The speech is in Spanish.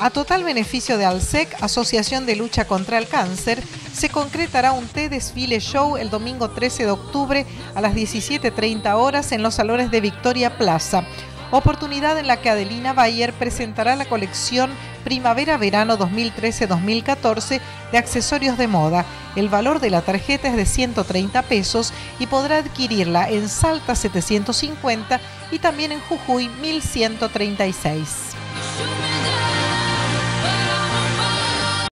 A total beneficio de ALSEC, Asociación de Lucha contra el Cáncer, se concretará un té desfile show el domingo 13 de octubre a las 17.30 horas en los salones de Victoria Plaza. Oportunidad en la que Adelina Bayer presentará la colección Primavera-Verano 2013-2014 de accesorios de moda. El valor de la tarjeta es de 130 pesos y podrá adquirirla en Salta 750 y también en Jujuy 1136.